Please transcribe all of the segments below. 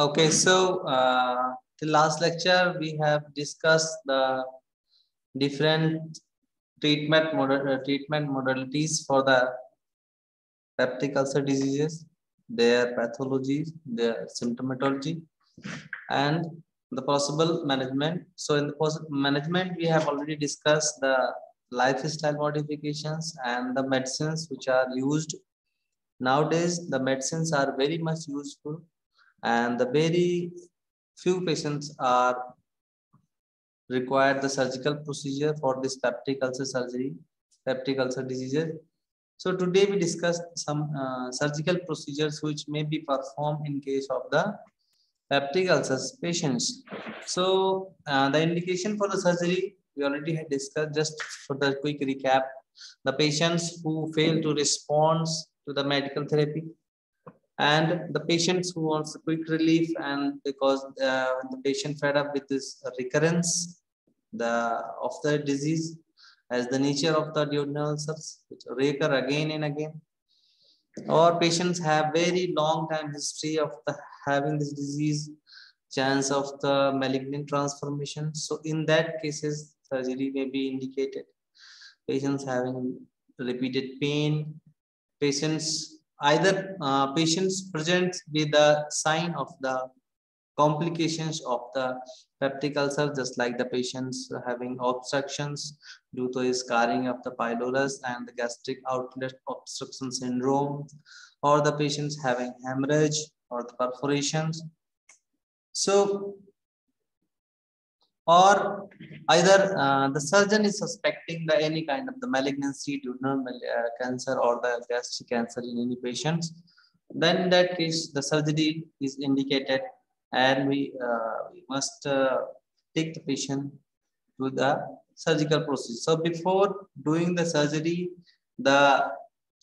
Okay, so uh, the last lecture we have discussed the different treatment model, uh, treatment modalities for the peptic ulcer diseases, their pathology, their symptomatology, and the possible management. So in the management, we have already discussed the lifestyle modifications and the medicines which are used. Nowadays, the medicines are very much useful and the very few patients are required the surgical procedure for this peptic ulcer surgery, peptic ulcer diseases. So today we discussed some uh, surgical procedures which may be performed in case of the peptic ulcers patients. So uh, the indication for the surgery we already had discussed just for the quick recap. The patients who fail to respond to the medical therapy and the patients who wants quick relief and because uh, the patient fed up with this recurrence the of the disease as the nature of the duodenal ulcers which recur again and again. Or patients have very long time history of the, having this disease chance of the malignant transformation. So in that cases surgery may be indicated. Patients having repeated pain patients either uh, patients present with the sign of the complications of the peptic ulcer, just like the patients having obstructions due to scarring of the pylorus and the gastric outlet obstruction syndrome, or the patients having hemorrhage or the perforations. So or either uh, the surgeon is suspecting the any kind of the malignancy, duodenal uh, cancer or the gastric cancer in any patients, then in that case the surgery is indicated and we, uh, we must uh, take the patient to the surgical process. So before doing the surgery, the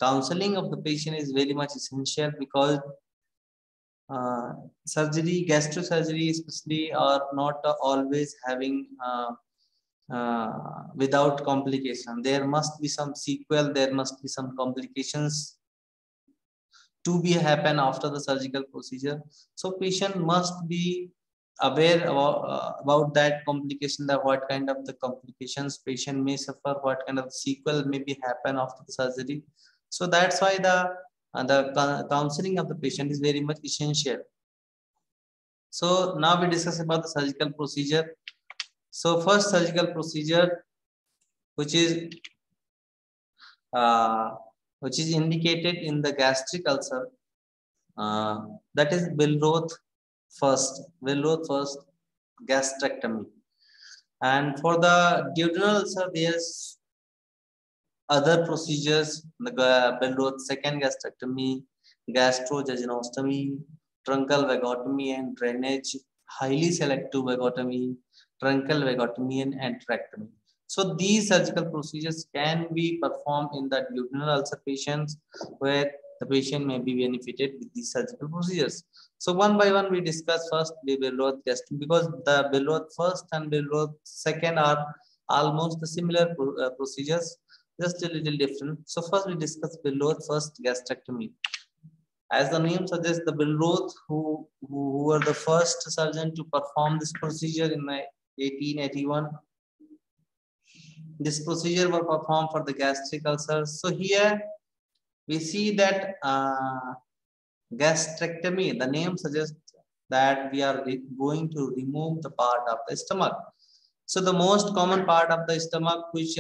counseling of the patient is very much essential because uh, surgery, gastrosurgery especially are not uh, always having uh, uh, without complication. There must be some sequel, there must be some complications to be happen after the surgical procedure. So patient must be aware about, uh, about that complication, that what kind of the complications patient may suffer, what kind of sequel may be happen after the surgery. So that's why the and the counseling of the patient is very much essential. So now we discuss about the surgical procedure. So first surgical procedure, which is uh, which is indicated in the gastric ulcer, uh, that is Billroth first, Billroth first gastrectomy. And for the duodenal ulcer, there's other procedures, the Billroth second gastrectomy, gastrojejunostomy, truncal vagotomy and drainage, highly selective vagotomy, truncal vagotomy and antrectomy. So these surgical procedures can be performed in the duodenal ulcer patients where the patient may be benefited with these surgical procedures. So one by one we discuss first the Billroth gastrectomy because the Billroth first and Billroth second are almost the similar uh, procedures just a little different. So first we discuss Billroth first gastrectomy. As the name suggests, the Billroth, who, who were the first surgeon to perform this procedure in 1881. This procedure was performed for the gastric ulcers. So here we see that uh, gastrectomy, the name suggests that we are going to remove the part of the stomach. So the most common part of the stomach which,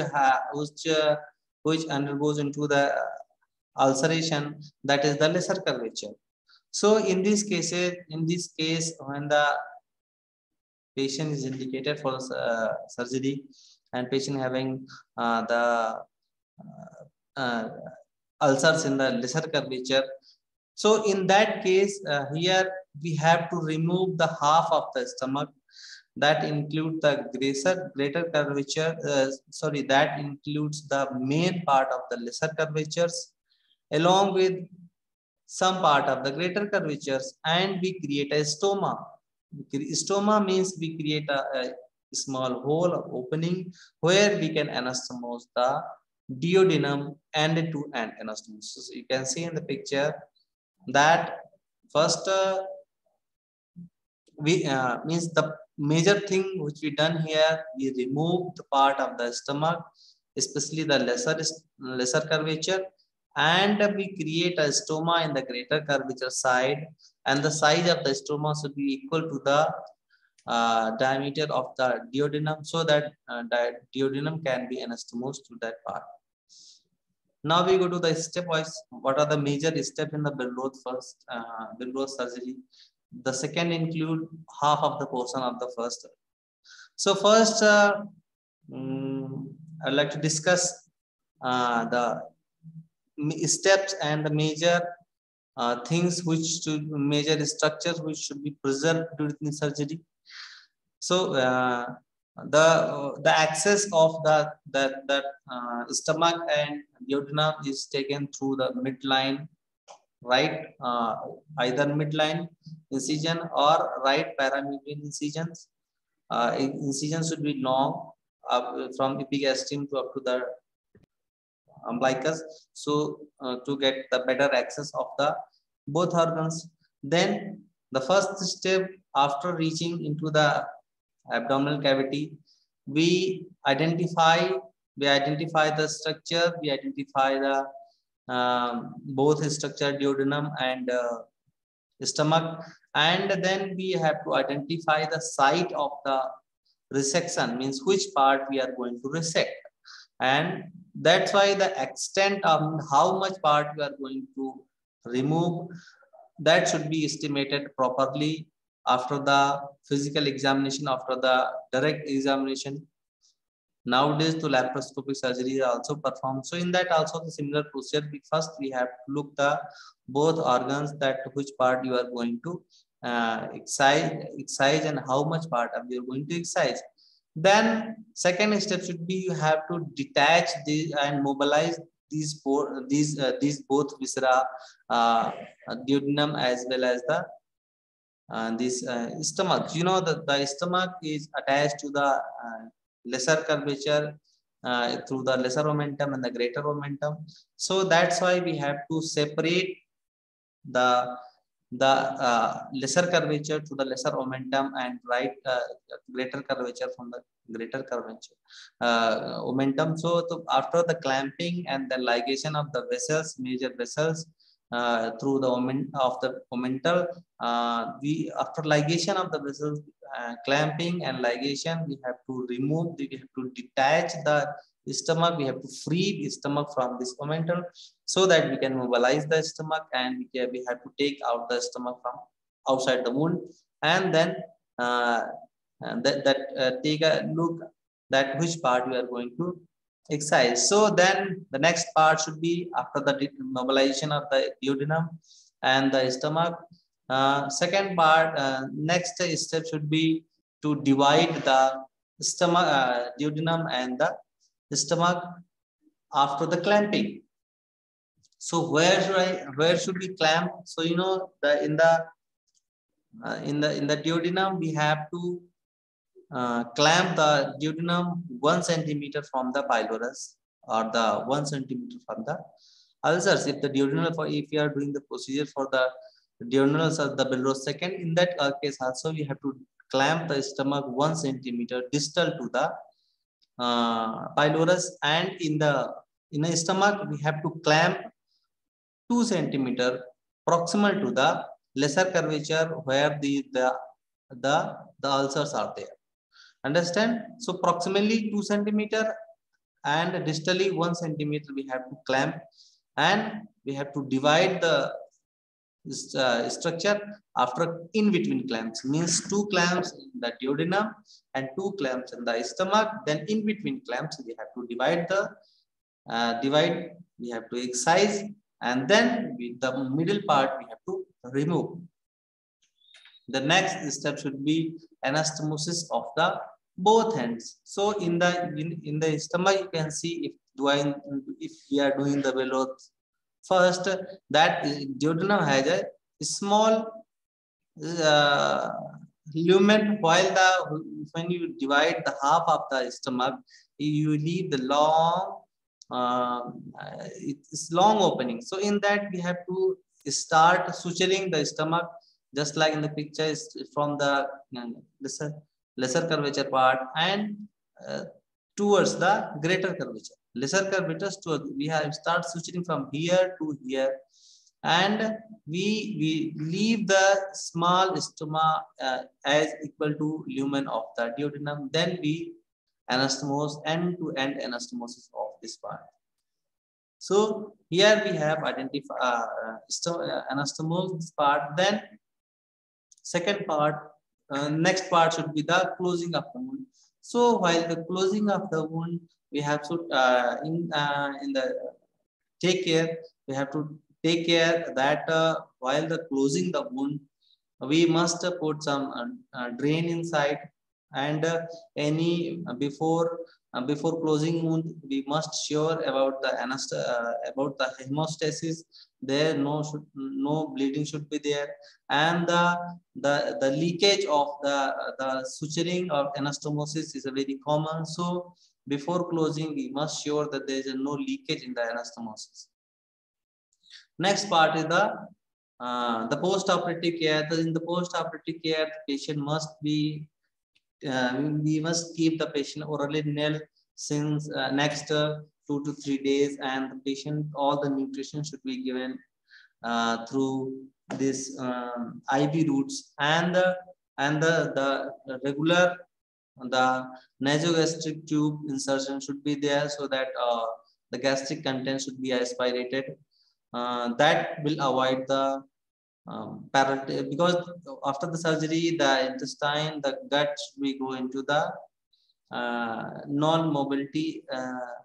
which, uh, which undergoes into the ulceration, that is the lesser curvature. So in these cases, in this case, when the patient is indicated for uh, surgery and patient having uh, the uh, uh, ulcers in the lesser curvature. So in that case, uh, here we have to remove the half of the stomach that include the greater greater curvature uh, sorry that includes the main part of the lesser curvatures along with some part of the greater curvatures and we create a stoma. Stoma means we create a, a small hole or opening where we can anastomose the duodenum end to end anastomosis. So you can see in the picture that first uh, we uh, means the major thing which we done here, we remove the part of the stomach, especially the lesser, lesser curvature and we create a stoma in the greater curvature side and the size of the stoma should be equal to the uh, diameter of the duodenum so that uh, duodenum can be anastomosed to that part. Now we go to the stepwise. What are the major steps in the Billroth first uh, Billroth surgery? The second include half of the portion of the first. So first, uh, um, I'd like to discuss uh, the steps and the major uh, things which to major structures which should be preserved during the surgery. So uh, the the access of the that that uh, stomach and duodenum is taken through the midline, right? Uh, either midline incision or right paramedian incisions. Uh, should be long from epigastrium to up to the umbilicus. So uh, to get the better access of the both organs. Then the first step after reaching into the abdominal cavity, we identify we identify the structure, we identify the both structure duodenum and uh, stomach, and then we have to identify the site of the resection, means which part we are going to resect, and that's why the extent of how much part we are going to remove that should be estimated properly after the physical examination, after the direct examination. Nowadays, the laparoscopic surgery is also performed. So in that also the similar procedure, first we have to look the both organs that which part you are going to uh, excise, excise and how much part of you are going to excise. Then second step should be you have to detach the and mobilize these these uh, these both viscera, uh, duodenum as well as the uh, this uh, stomach. You know that the stomach is attached to the uh, lesser curvature uh, through the lesser omentum and the greater omentum. So that's why we have to separate the the uh, lesser curvature to the lesser omentum and right uh, greater curvature from the greater curvature uh, omentum. So, to, after the clamping and the ligation of the vessels, major vessels uh, through the oment of the omental, uh, we after ligation of the vessels, uh, clamping and ligation, we have to remove, we have to detach the stomach, we have to free the stomach from this omental so that we can mobilize the stomach and we, can, we have to take out the stomach from outside the wound and then uh, that, that uh, take a look that which part we are going to excise. So then the next part should be after the mobilization of the duodenum and the stomach. Uh, second part, uh, next step should be to divide the stomach, uh, duodenum and the stomach after the clamping. So where should I, where should we clamp? So, you know, the, in the, uh, in the, in the duodenum, we have to uh, clamp the duodenum one centimeter from the pylorus or the one centimeter from the ulcers. If the duodenal, for if you are doing the procedure for the duodenal or the second, in that case also we have to clamp the stomach one centimeter distal to the uh, pylorus. And in the in the stomach we have to clamp 2 centimeter proximal to the lesser curvature where the the the, the ulcers are there. Understand? So proximally 2 centimeter and distally 1 centimeter we have to clamp. And we have to divide the uh, structure after in between clamps means two clamps in the duodenum and two clamps in the stomach. Then in between clamps we have to divide the uh, divide we have to excise. And then with the middle part we have to remove. The next step should be anastomosis of the both ends so in the in, in the stomach you can see if doing if we are doing the Billroth First, that duodenum has a small uh, lumen while the when you divide the half of the stomach, you leave the long uh, it's long opening. So in that we have to start suturing the stomach just like in the picture is from the uh, lesser, lesser curvature part and uh, towards the greater curvature. Lesser curvature to we have start switching from here to here. And we we leave the small stoma uh, as equal to lumen of the duodenum. Then we anastomose end to end anastomosis of this part. So here we have identified uh, uh, anastomose this part. Then second part uh, next part should be the closing of the wound. So while the closing of the wound, we have to uh, in uh, in the take care. We have to take care that uh, while the closing the wound, we must put some uh, uh, drain inside and any before before closing wound we must sure about the uh, about the hemostasis there no should, no bleeding should be there and the the the leakage of the the suturing or anastomosis is a very common so before closing we must sure that there is no leakage in the anastomosis next part is the uh, the post-operative care. In the post-operative care, the patient must be uh, we must keep the patient orally nil since uh, next uh, two to three days and the patient all the nutrition should be given uh, through this um, IV routes and the and the, the regular the nasogastric tube insertion should be there so that uh, the gastric content should be aspirated. Uh, that will avoid the um, because after the surgery, the intestine, the gut we go into the uh, non-mobility, uh,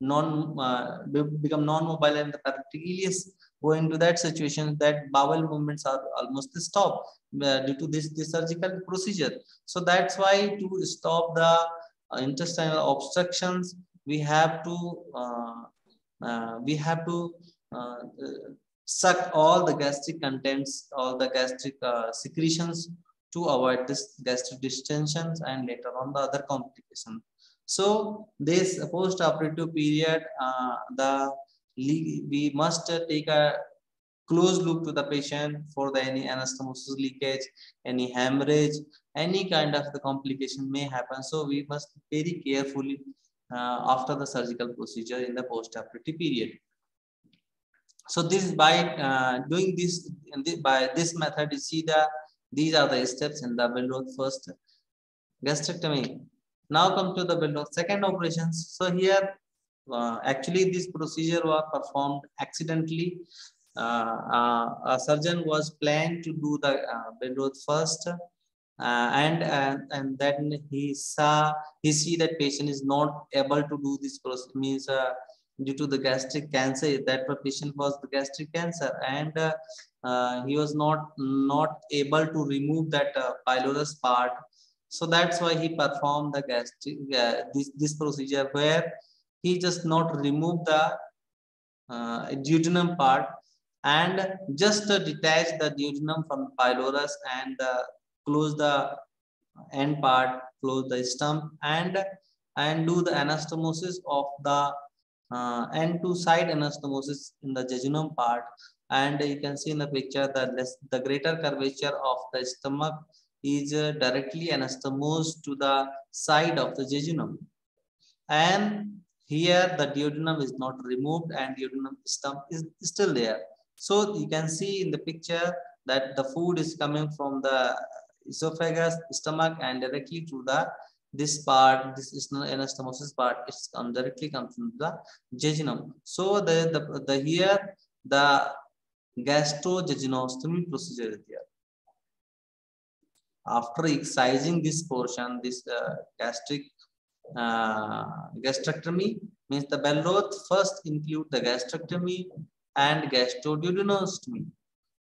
non uh, become non-mobile, and the paralytic ileus go into that situation that bowel movements are almost stopped uh, due to this, this surgical procedure. So that's why to stop the uh, intestinal obstructions, we have to uh, we have to suck all the gastric contents, all the gastric uh, secretions to avoid this gastric distensions and later on the other complication. So this post-operative period, uh, the we must take a close look to the patient for the any anastomosis leakage, any hemorrhage, any kind of the complication may happen. So we must very carefully uh, after the surgical procedure in the post-operative period. So this by uh, doing this, by this method, you see the these are the steps in the Billroth first gastrectomy. Now come to the Billroth second operations. So here, uh, actually this procedure was performed accidentally. Uh, uh a surgeon was planned to do the uh, Billroth first. Uh, and and and then he saw he see that patient is not able to do this process means due to the gastric cancer that patient was the gastric cancer and uh, uh, he was not not able to remove that uh, pylorus part so that's why he performed the gastric this this procedure where he just not remove the uh, duodenum part and just uh, detach the duodenum from the pylorus and uh, close the end part close the stump and and do the anastomosis of the uh, and to side anastomosis in the jejunum part. And you can see in the picture that less, the greater curvature of the stomach is uh, directly anastomosed to the side of the jejunum. And here the duodenum is not removed and duodenum stump is still there. So you can see in the picture that the food is coming from the esophagus, stomach and directly to the this part, this is not anastomosis part, it's come directly comes from the jejunum. So the, the, the here the gastrojejunostomy procedure is there. After excising this portion, this uh, gastric uh, gastrectomy means the Billroth first include the gastrectomy and gastroduodenostomy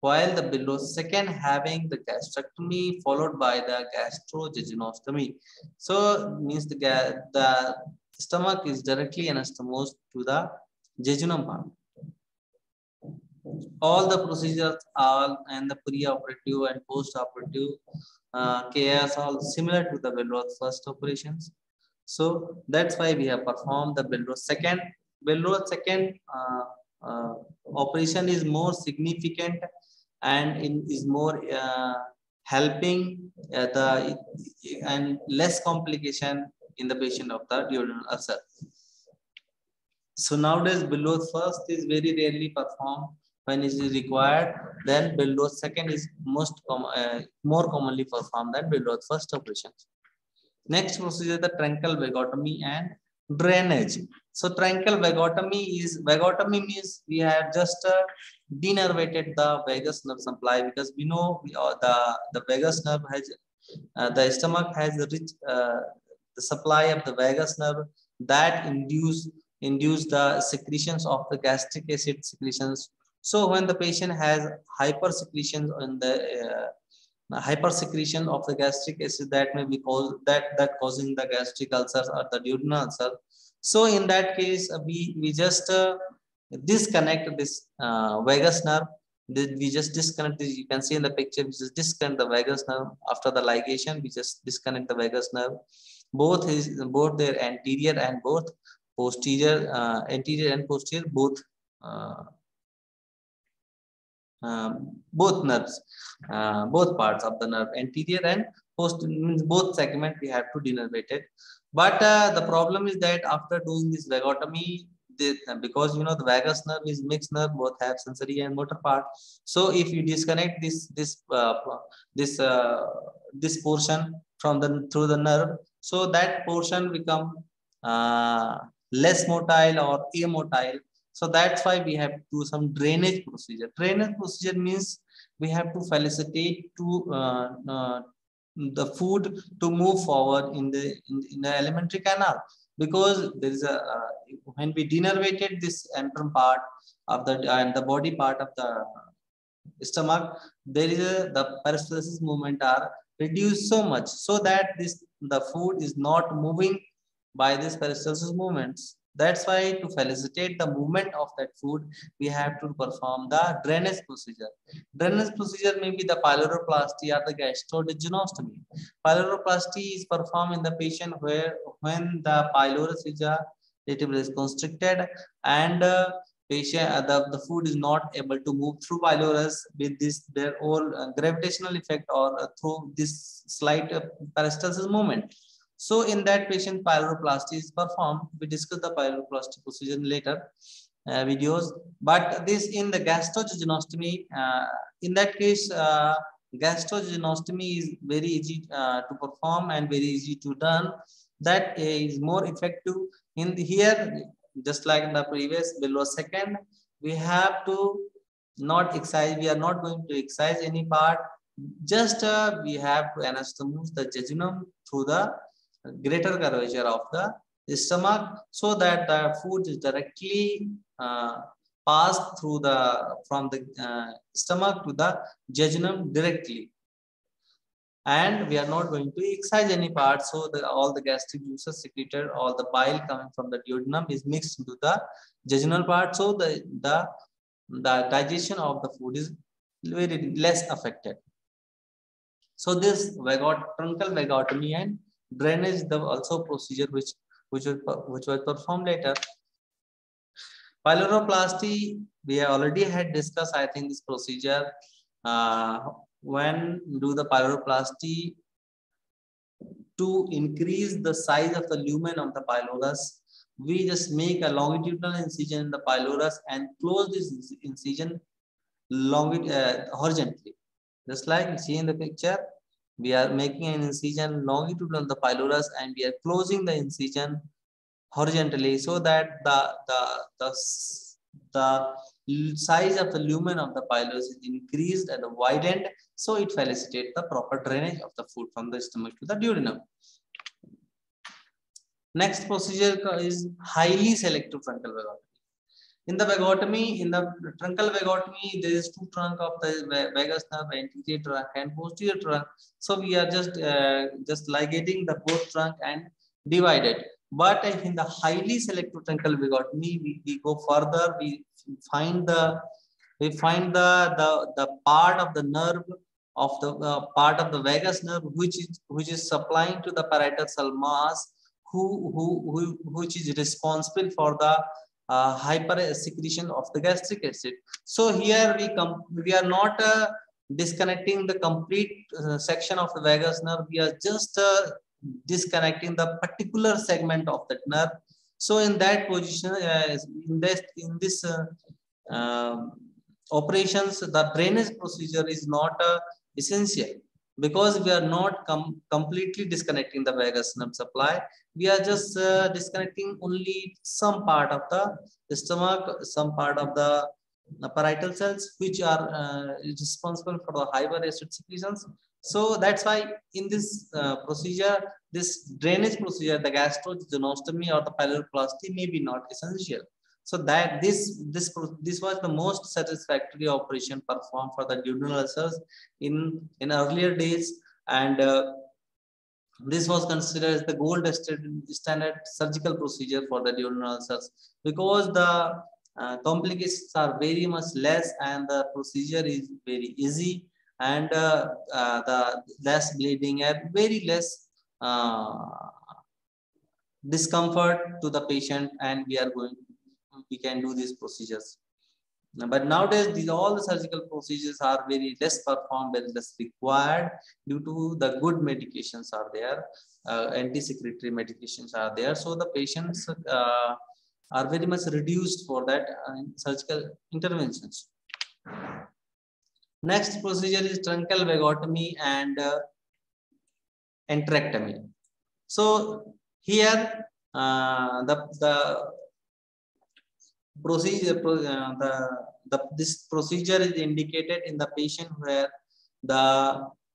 while the Billroth second having the gastrectomy followed by the gastrojejunostomy. So means the, the stomach is directly anastomosed to the jejunum part. All the procedures are and the pre-operative and post-operative uh, cares are similar to the Billroth first operations. So that's why we have performed the Billroth second. Billroth second uh, uh, operation is more significant and in, is more uh, helping uh, the and less complication in the patient of the duodenal ulcer. So nowadays, Billroth first is very rarely performed when it is required. Then Billroth second is most com uh, more commonly performed than Billroth first operations. Next procedure, the truncal vagotomy and drainage. So truncal vagotomy is vagotomy means we have just uh, denervated the vagus nerve supply because we know we, uh, the the vagus nerve has uh, the stomach has rich uh, the supply of the vagus nerve that induce induce the secretions of the gastric acid secretions. So when the patient has hypersecretion in the uh, hypersecretion of the gastric acid that may be caused that that causing the gastric ulcers or the duodenal ulcer. So in that case, uh, we we just uh, disconnect this uh, vagus nerve. We just disconnect this. You can see in the picture, we just disconnect the vagus nerve after the ligation. We just disconnect the vagus nerve. Both is both their anterior and both posterior, uh, anterior and posterior, both uh, um, both nerves, uh, both parts of the nerve, anterior and post means both segment we have to denervate it. But uh, the problem is that after doing this vagotomy, the, because you know the vagus nerve is mixed nerve, both have sensory and motor part. So if you disconnect this this uh, this uh, this portion from the through the nerve, so that portion become uh, less motile or amotile. So that's why we have to do some drainage procedure. Drainage procedure means we have to facilitate to uh, uh, the food to move forward in the in, in the alimentary canal because there is a uh, when we denervated this antrum part of the and the body part of the stomach there is a the peristalsis movement are reduced so much so that this the food is not moving by this peristalsis movements that's why to facilitate the movement of that food, we have to perform the drainage procedure. Drainage procedure may be the pyloroplasty or the gastroduodenostomy. Pyloroplasty is performed in the patient where when the pylorus is a little is constricted and uh, patient uh, the, the food is not able to move through pylorus with this their whole uh, gravitational effect or through this slight uh, peristalsis movement so in that patient, pyloroplasty is performed. We discuss the pyloroplasty procedure later uh, videos. But this in the gastrojejunostomy, uh, in that case, uh, gastrojejunostomy is very easy uh, to perform and very easy to done. That is more effective in the, here, just like in the previous Billroth second, we have to not excise, we are not going to excise any part. Just uh, we have to anastomose the jejunum through the greater curvature of the stomach so that the food is directly uh, passed through the from the uh, stomach to the jejunum directly. And we are not going to excise any part so the, all the gastric juices secreted all the bile coming from the duodenum is mixed into the jejunal part so the the the digestion of the food is very less affected. So this vagot truncal vagotomy and drainage the also procedure which which was, which was performed later. Pyloroplasty we already had discussed i think this procedure. Uh, when do the pyloroplasty to increase the size of the lumen of the pylorus? We just make a longitudinal incision in the pylorus and close this incision long uh, horizontally. Just like you see in the picture we are making an incision longitudinal on the pylorus and we are closing the incision horizontally so that the the the, the size of the lumen of the pylorus is increased and widened so it facilitates the proper drainage of the food from the stomach to the duodenum. Next procedure is highly selective truncal vagotomy in the vagotomy, in the truncal vagotomy, there is two trunk of the vagus nerve, anterior trunk and posterior trunk. So we are just uh, just ligating the both trunk and divided. But in the highly selective truncal vagotomy, we, we go further. We find the we find the the the part of the nerve of the uh, part of the vagus nerve which is which is supplying to the parietal mass who who who which is responsible for the uh, hyper secretion of the gastric acid. So here we come, we are not uh, disconnecting the complete uh, section of the vagus nerve. We are just uh, disconnecting the particular segment of that nerve. So in that position, uh, in this, in this uh, um, operations, the drainage procedure is not essential because we are not com completely disconnecting the vagus nerve supply. We are just uh, disconnecting only some part of the stomach, some part of the parietal cells which are uh, responsible for the hyper acid secretions so that's why in this uh, procedure this drainage procedure the gastrojejunostomy or the pyloroplasty may be not essential so that this this this was the most satisfactory operation performed for the duodenal ulcers in in earlier days. And uh, this was considered as the gold standard surgical procedure for the duodenal ulcers because the uh, complications are very much less and the procedure is very easy. And uh, uh, the less bleeding and very less uh, discomfort to the patient. And we are going we can do these procedures but nowadays these all the surgical procedures are very less performed very less required due to the good medications are there uh, anti-secretory medications are there so the patients uh, are very much reduced for that uh, surgical interventions. Next procedure is truncal vagotomy and uh, antrectomy. So here uh, the the procedure uh, the the this procedure is indicated in the patient where the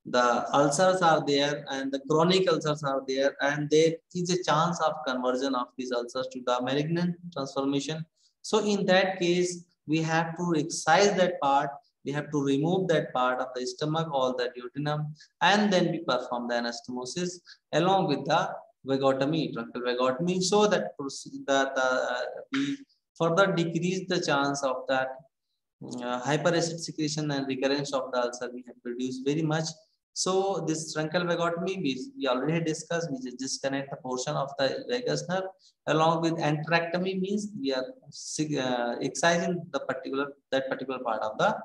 the ulcers are there and the chronic ulcers are there and there is a chance of conversion of these ulcers to the malignant transformation. So in that case, we have to excise that part. We have to remove that part of the stomach or the duodenum and then we perform the anastomosis along with the vagotomy, truncal vagotomy so that, that uh, we further decrease the chance of that uh, hyperacid secretion and recurrence of the ulcer we have reduced very much so this truncal vagotomy, we, we already discussed, we just disconnect the portion of the vagus nerve along with antrectomy means we are uh, excising the particular, that particular part of the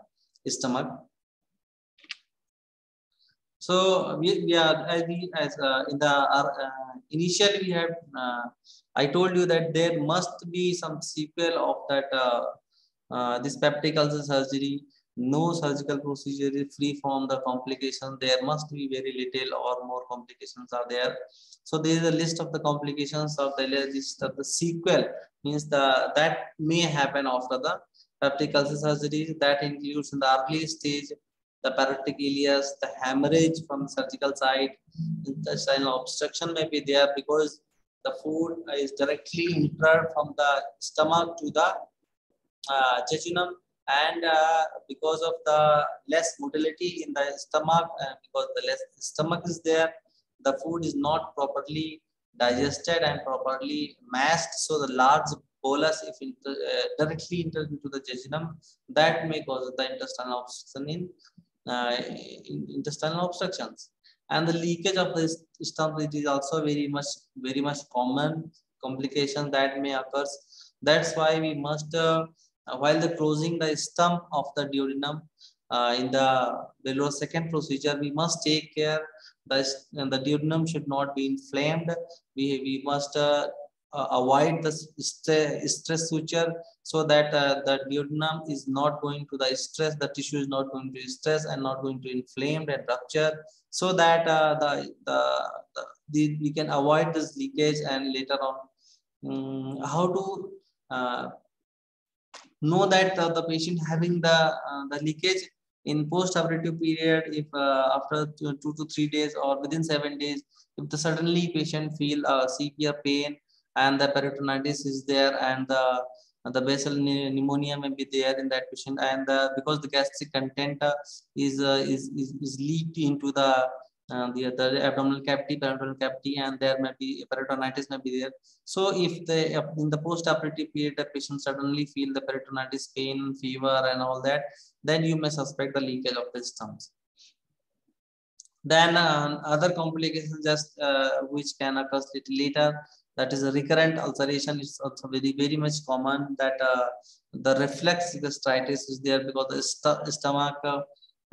stomach. So we, we are as, as uh, in the uh, initially we have uh, I told you that there must be some sequel of that uh, uh, this peptic ulcer surgery. No surgical procedure is free from the complication. There must be very little or more complications are there. So there is a list of the complications of the list of the sequel. Means the that may happen after the peptic ulcer surgery. That includes in the early stage the paralytic ileus the hemorrhage from the surgical side intestinal obstruction may be there because the food is directly entered from the stomach to the uh, jejunum and uh, because of the less motility in the stomach and because the less stomach is there the food is not properly digested and properly masked. So the large bolus if inter, uh, directly enters into the jejunum that may cause the intestinal obstruction in, uh, intestinal obstructions and the leakage of the stomach is also very much very much common complication that may occur that's why we must uh, while the closing the stump of the duodenum uh, in the Billroth second procedure, we must take care that the duodenum should not be inflamed. We, we must uh, uh, avoid the st stress suture so that uh, the duodenum is not going to the stress, the tissue is not going to stress and not going to inflame and rupture. So that uh, the, the, the, the, we can avoid this leakage and later on um, how to uh, know that the patient having the uh, the leakage in post-operative period if uh, after two, to three days or within seven days if the suddenly patient feel severe pain and the peritonitis is there and the the basal pneumonia may be there in that patient and uh, because the gastric content uh, is, is, is is leaked into the uh, the, the abdominal cavity, peritoneal cavity, and there may be peritonitis may be there. So if the in the post-operative period, the patient suddenly feel the peritonitis, pain, fever, and all that, then you may suspect the leakage of the stumps. Then uh, other complications just uh, which can occur little later. That is a recurrent ulceration. It's also very very much common that uh, the reflux gastritis is there because the st stomach uh,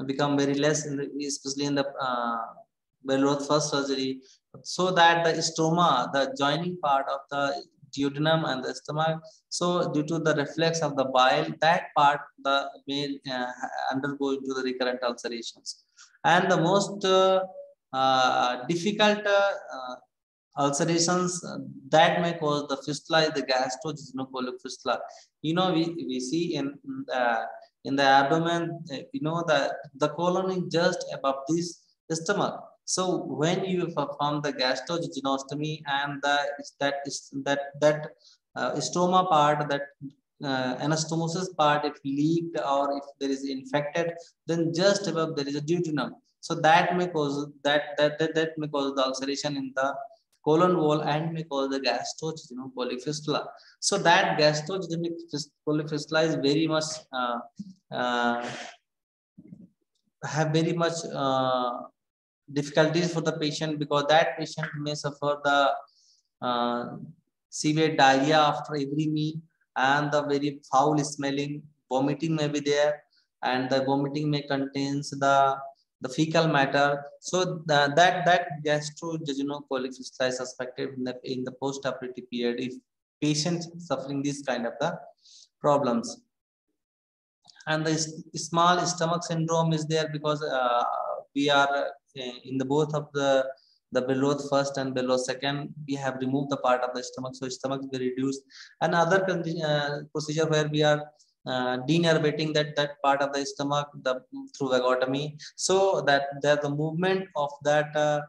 become very less, in the, especially in the uh, first surgery, so that the stoma, the joining part of the duodenum and the stomach. So due to the reflux of the bile, that part the may uh, undergo into the recurrent ulcerations. And the most uh, uh, difficult uh, ulcerations uh, that may cause the fistula is the gastrojejunocolic fistula. You know, we, we see in uh, in the abdomen, you know, the, the colon is just above this stomach. So when you perform the gastrojejunostomy and the, that is that that uh, stoma part, that uh, anastomosis part, if leaked or if there is infected, then just above there is a duodenum. So that may cause that that that, that may cause the ulceration in the colon wall and may cause the gastrojejunocolic fistula. So that gastrojejunocolic fistula is very much uh, uh, have very much uh, difficulties for the patient because that patient may suffer the uh, severe diarrhea after every meal and the very foul smelling vomiting may be there and the vomiting may contains the the fecal matter. So the, that that gastrojejunocolic fistula is suspected in the in the post-operative period if patients suffering this kind of the problems. And the small stomach syndrome is there because uh, we are uh, in the both of the the Billroth first and Billroth second we have removed the part of the stomach so stomach will reduced another uh, procedure where we are uh, denervating that that part of the stomach the through vagotomy. So that that the movement of that uh,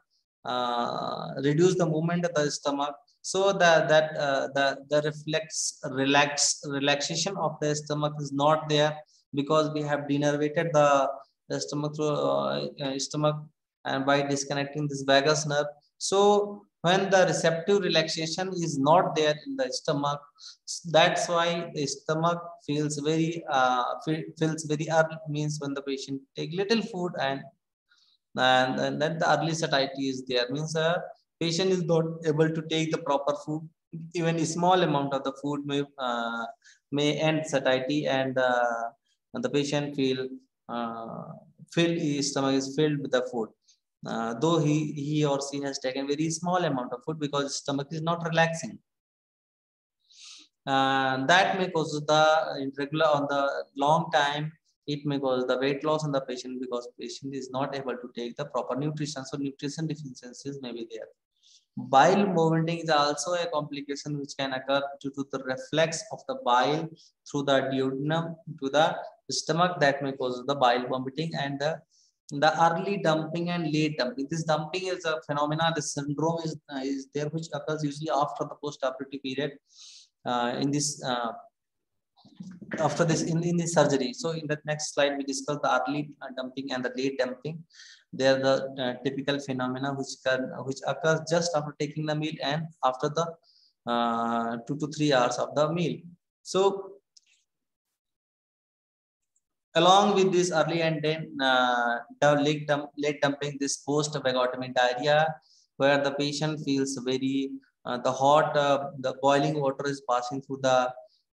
uh, reduce the movement of the stomach. So that that uh, the the reflex relax relaxation of the stomach is not there because we have denervated the, the stomach through uh, stomach and by disconnecting this vagus nerve. So when the receptive relaxation is not there in the stomach that's why the stomach feels very uh, feels very early means when the patient take little food and and, and then the early satiety is there. Means the uh, patient is not able to take the proper food even a small amount of the food may uh, may end satiety and, uh, and the patient feel uh, filled his stomach is filled with the food uh, though he, he or she has taken very small amount of food because stomach is not relaxing. And that may cause the irregular on the long time, it may cause the weight loss in the patient because patient is not able to take the proper nutrition. So nutrition deficiencies may be there. Bile vomiting is also a complication which can occur due to the reflux of the bile through the duodenum to the stomach that may cause the bile vomiting and the the early dumping and late dumping. This dumping is a phenomena, the syndrome is, uh, is there which occurs usually after the post-operative period uh, in this, uh, after this, in, in this surgery. So in the next slide, we discuss the early uh, dumping and the late dumping. They are the uh, typical phenomena which, can, which occurs just after taking the meal and after the uh, two to three hours of the meal. So along with this early and then uh, late, dump, late dumping this post vagotomy diarrhea where the patient feels very uh, the hot uh, the boiling water is passing through the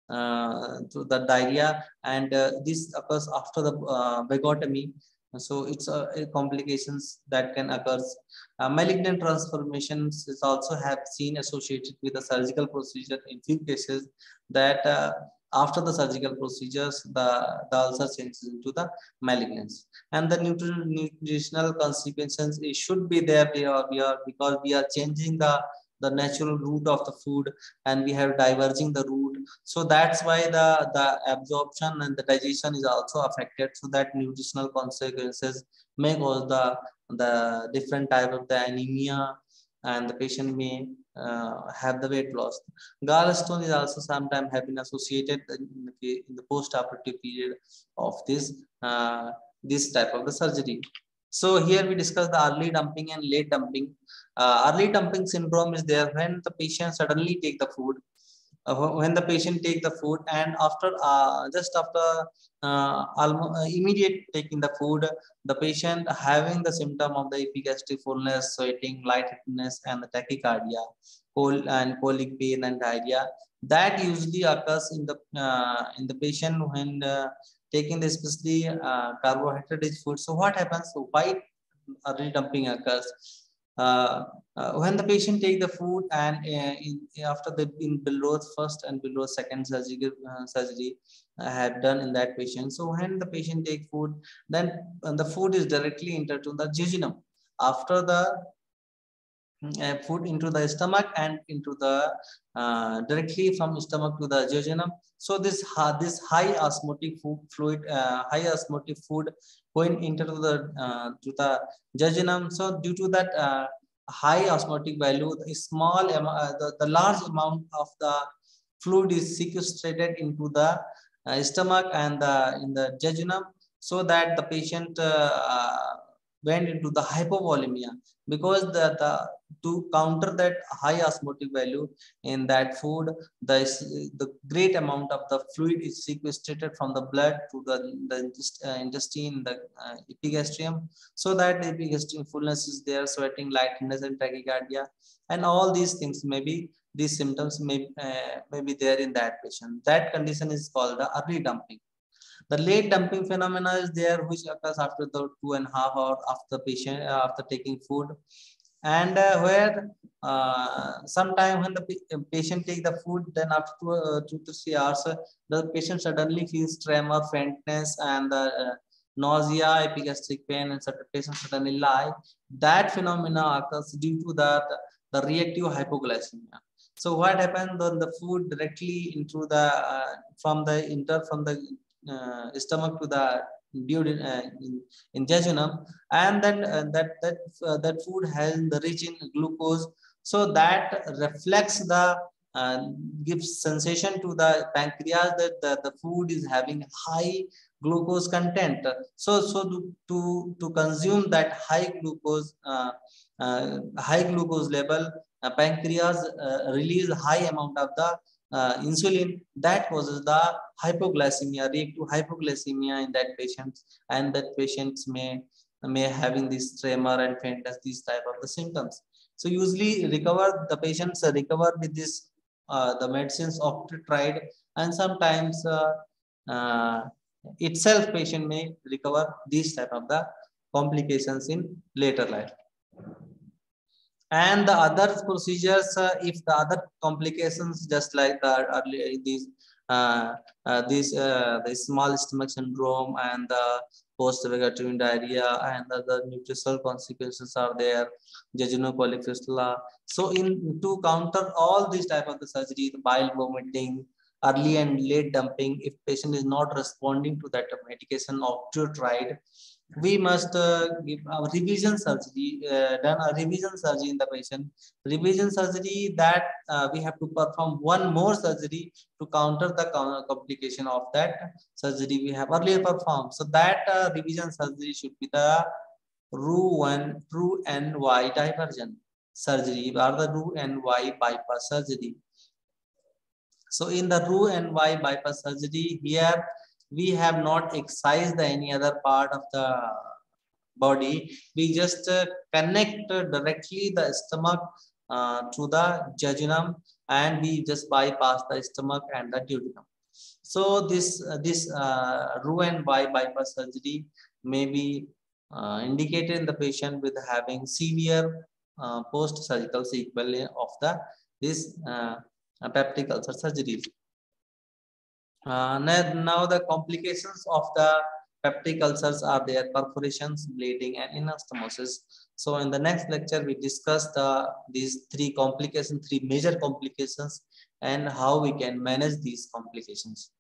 uh, through the diarrhea. And uh, this occurs after the uh, vagotomy. So it's uh, complications that can occur. Malignant transformations is also have seen associated with the surgical procedure in few cases that after the surgical procedures, the, the ulcer changes into the malignancy. And the nutritional consequences it should be there we are, we are, because we are changing the, the natural route of the food and we have diverging the route. So that's why the, the absorption and the digestion is also affected. So that nutritional consequences may cause the, the different type of the anemia and the patient may uh, have the weight loss. Gallstone is also sometimes have been associated in the, in the post-operative period of this, uh, this type of the surgery. So here we discuss the early dumping and late dumping. Uh, early dumping syndrome is there when the patient suddenly take the food when the patient take the food and after uh, just after uh, almost uh, immediate taking the food the patient having the symptom of the epigastric fullness sweating lightheadedness and the tachycardia cold and colic pain and diarrhea that usually occurs in the uh, in the patient when uh, taking this especially uh, carbohydrate rich food. So what happens? So why early dumping occurs? Uh, uh, when the patient take the food and uh, in, after the in Billroth first and Billroth second surgery uh, surgery uh, have done in that patient. So when the patient take food then the food is directly entered to the jejunum. After the uh, food into the stomach and into the uh, directly from stomach to the jejunum. So this uh, this high osmotic food fluid uh, high osmotic food going into the uh, to the jejunum. So due to that uh, high osmotic value the small the, the large amount of the fluid is sequestrated into the stomach and the in the jejunum so that the patient went into the hypovolemia because the, the to counter that high osmotic value in that food the the great amount of the fluid is sequestrated from the blood to the, the uh, intestine the uh, epigastrium. So that the epigastrium fullness is there sweating lightness and tachycardia and all these things maybe these symptoms may, uh, may be there in that patient. That condition is called the early dumping the late dumping phenomena is there, which occurs after the two and a half hour after patient uh, after taking food, and uh, where uh, sometime when the patient take the food, then after two, uh, two to three hours, uh, the patient suddenly feels tremor, faintness, and uh, nausea, epigastric pain, and certain patients suddenly lie. That phenomena occurs due to that the reactive hypoglycemia. So what happens when the food directly into the uh, from the inter from the stomach to the duodenum uh, in, in and then uh, that that uh, that food has the rich in glucose. So that reflects the uh, gives sensation to the pancreas that the, the food is having high glucose content. So so to to, to consume that high glucose uh, uh, high glucose level pancreas release high amount of the uh, insulin that causes the hypoglycemia, reactive hypoglycemia in that patient, and that patients may may having this tremor and faintness, these type of the symptoms. So usually recover the patients recover with this uh, the medicines often tried, and sometimes uh, uh, itself patient may recover these type of the complications in later life and the other procedures uh, if the other complications just like the early these uh, uh, uh, the small stomach syndrome and the post-vagotomy diarrhea and the, the nutritional consequences are there jejunocolic fistula so in to counter all these type of the surgery the bile vomiting early and late dumping if patient is not responding to that medication octreotide we must uh, give a revision surgery, uh, done a revision surgery in the patient. Revision surgery that uh, we have to perform one more surgery to counter the complication of that surgery we have earlier performed. So that uh, revision surgery should be the RU1, Roux-en-Y diversion surgery or the Roux-en-Y bypass surgery. So in the RU and Y bypass surgery here, we have not excised any other part of the body. We just uh, connect directly the stomach uh, to the jejunum and we just bypass the stomach and the duodenum. So this uh, this uh, Roux-en-Y bypass surgery may be uh, indicated in the patient with having severe uh, post-surgical sequelae of the this uh, peptic ulcer surgery. Uh, now the complications of the peptic ulcers are there, perforations, bleeding, and anastomosis. So in the next lecture, we discuss the, these three complications, three major complications, and how we can manage these complications.